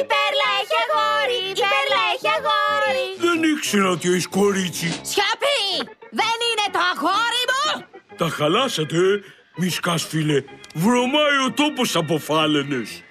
Υπέρλα έχει αγόρι, υπέρλα έχει αγόρι. Δεν ήξερα ότι έχεις κορίτσι. Σιωπή! Δεν είναι το αγόρι μου! Τα χαλάσατε, μη σκάς φίλε. Βρωμάει ο τόπος από φάλαινες.